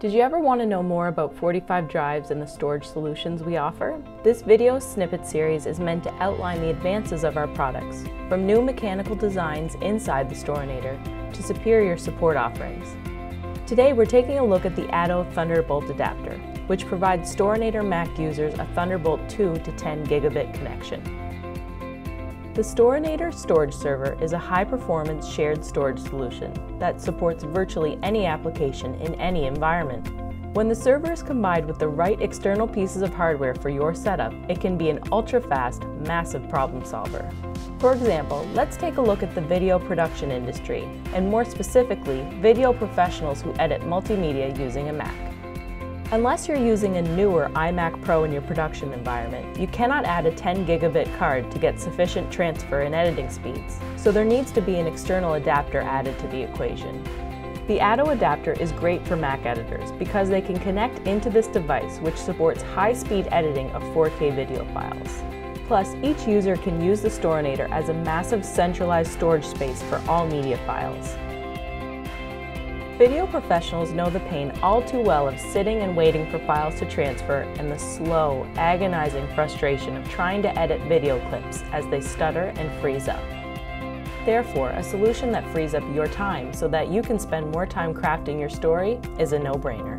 Did you ever want to know more about 45 drives and the storage solutions we offer? This video snippet series is meant to outline the advances of our products, from new mechanical designs inside the Storinator to superior support offerings. Today we're taking a look at the Atto Thunderbolt adapter, which provides Storinator Mac users a Thunderbolt 2 to 10 gigabit connection. The Storinator storage server is a high-performance shared storage solution that supports virtually any application in any environment. When the server is combined with the right external pieces of hardware for your setup, it can be an ultra-fast, massive problem solver. For example, let's take a look at the video production industry, and more specifically, video professionals who edit multimedia using a Mac. Unless you're using a newer iMac Pro in your production environment, you cannot add a 10 gigabit card to get sufficient transfer and editing speeds, so there needs to be an external adapter added to the equation. The Atto adapter is great for Mac editors because they can connect into this device which supports high-speed editing of 4K video files. Plus, each user can use the Storinator as a massive centralized storage space for all media files. Video professionals know the pain all too well of sitting and waiting for files to transfer and the slow, agonizing frustration of trying to edit video clips as they stutter and freeze up. Therefore, a solution that frees up your time so that you can spend more time crafting your story is a no-brainer.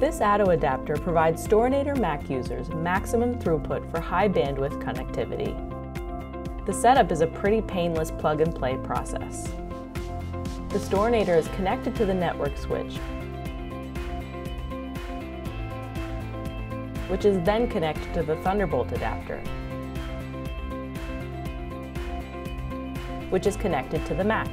This Atto adapter provides Storinator Mac users maximum throughput for high bandwidth connectivity. The setup is a pretty painless plug-and-play process. The Storinator is connected to the network switch, which is then connected to the Thunderbolt adapter, which is connected to the Mac.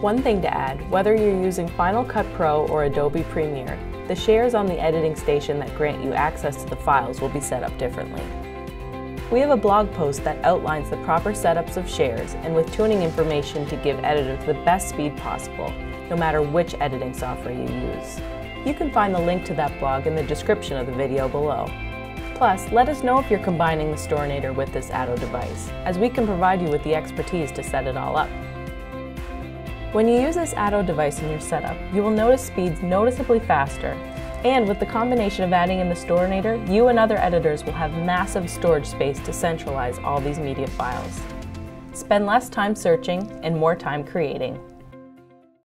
One thing to add, whether you're using Final Cut Pro or Adobe Premiere, the shares on the editing station that grant you access to the files will be set up differently. We have a blog post that outlines the proper setups of shares and with tuning information to give editors the best speed possible, no matter which editing software you use. You can find the link to that blog in the description of the video below. Plus, let us know if you're combining the Storinator with this Atto device, as we can provide you with the expertise to set it all up. When you use this Atto device in your setup, you will notice speeds noticeably faster and with the combination of adding in the Storinator, you and other editors will have massive storage space to centralize all these media files. Spend less time searching and more time creating.